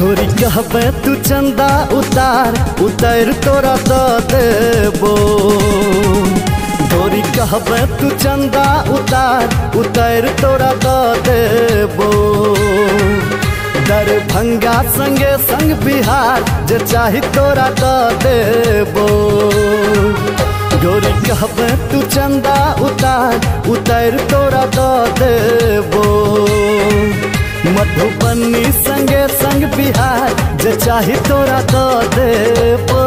कहबे तू चंदा उतार, उतर तोरा दो देबो गोरी कहबे तू चंदा उतार उतार तोरा दो देबो दरभंगा संगे संग बिहार, जे चाही तोरा दो देबो गोरी कहबे तू चंदा उतार, उतर तोरा दो देबो मधुबनी संगे संग बिहार जे चाही तोरा दो देबो।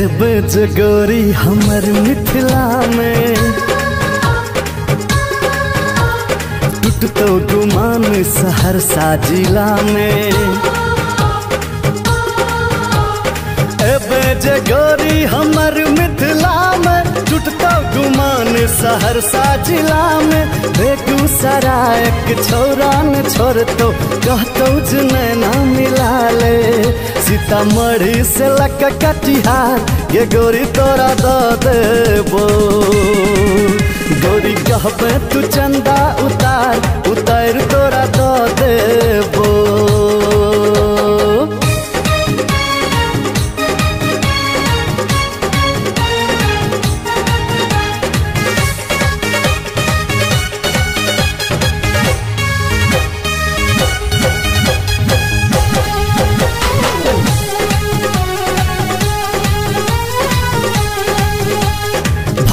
एबे जगोरी हमर मिथिला में सहरसा जिला में। जगोरी हमर मिथिला में टूटतो गुमान सहरसा जिला में। बेगूसराय के छोरा न छोड़तो कहतो नैना मिला ले सीतामढ़ी से लक कटिहार, ये गोरी तोरा दो देबो। गोरी कहबे तू चंदा उतार।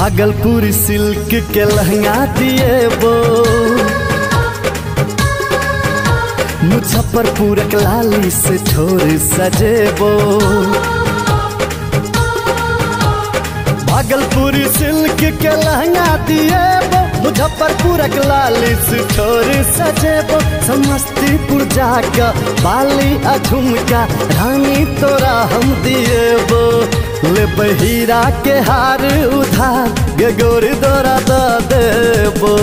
भागलपुर सिल्क के लहंगा दिए वो। मुजफ्फरपुर के लाली से ठोर सजेबो भागलपुर सिल्क के लहंगा दिए वो। मुजफ्फरपुर के लाली से ठोर सजेबो समस्तीपुर जाकर बाली अझुमका रानी तोरा हम दिएबो ले बहीरा के हार उधार गे गोरी तोरा दे देबो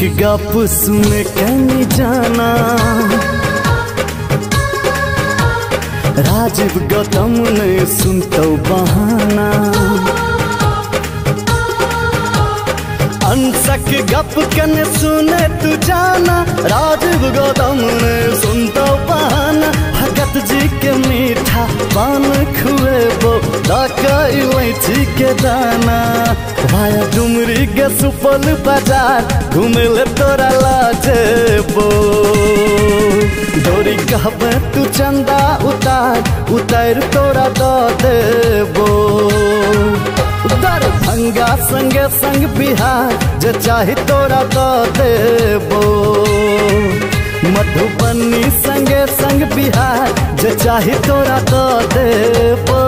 हंसक गप सुन कनी जाना। राजीव गौतम ने सुनतो बहाना। हंसक गप कन सुने तू जाना। राजीव गौतम ने सुनतो बहाना। भगत जी के मीठा पान खुएबो इलायची के दाना। भाया डुमरी के सुपल बाज़ार घूमे ले तोरा लाजेबो डोरी कहबे तू चंदा उतार उतार तोरा दो देबो दरभंगा संगे संग बिहार, जे चाही तोरा दो देबो मधुबनी संगे संग बिहार, जे चाही तोरा दो देबो